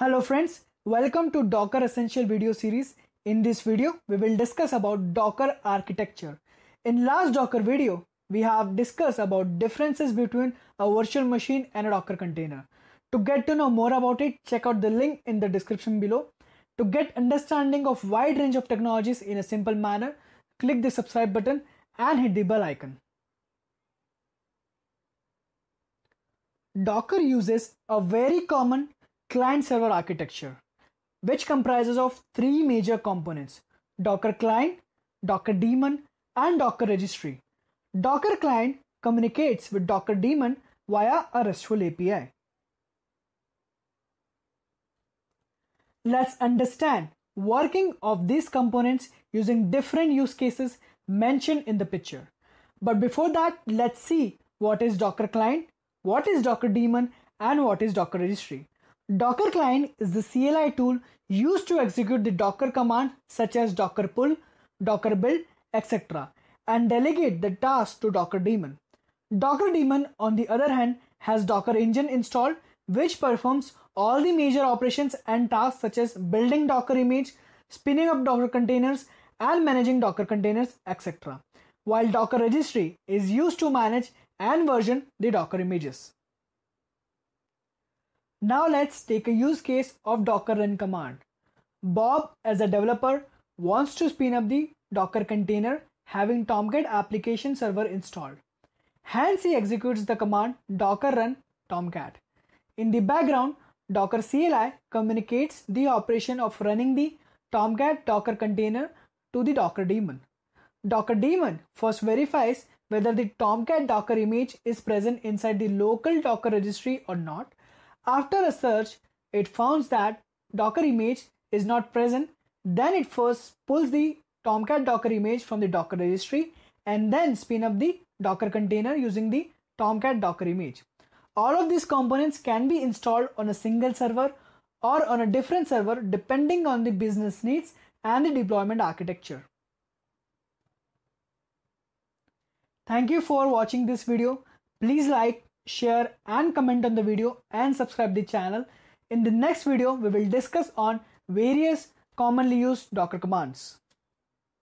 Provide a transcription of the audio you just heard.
Hello friends, welcome to Docker Essential video series. In this video, we will discuss about Docker architecture. In last Docker video, we have discussed about differences between a virtual machine and a Docker container. To get to know more about it, check out the link in the description below. To get understanding of wide range of technologies in a simple manner, click the subscribe button and hit the bell icon. Docker uses a very common client-server architecture, which comprises of three major components, Docker client, Docker daemon, and Docker registry. Docker client communicates with Docker daemon via a RESTful API. Let's understand working of these components using different use cases mentioned in the picture. But before that, let's see what is Docker client, what is Docker daemon, and what is Docker registry. Docker client is the CLI tool used to execute the Docker command such as docker pull, docker build, etc. and delegate the task to Docker daemon. Docker daemon on the other hand has Docker engine installed which performs all the major operations and tasks such as building Docker image, spinning up Docker containers and managing Docker containers etc. While Docker registry is used to manage and version the Docker images. Now let's take a use case of docker run command. Bob as a developer wants to spin up the docker container having Tomcat application server installed. Hence he executes the command docker run tomcat. In the background, Docker CLI communicates the operation of running the Tomcat Docker container to the Docker daemon. Docker daemon first verifies whether the Tomcat Docker image is present inside the local Docker registry or not after a search, it finds that Docker image is not present. Then it first pulls the Tomcat Docker image from the Docker registry and then spin up the Docker container using the Tomcat Docker image. All of these components can be installed on a single server or on a different server depending on the business needs and the deployment architecture. Thank you for watching this video. Please like, share and comment on the video and subscribe the channel. In the next video, we will discuss on various commonly used Docker commands.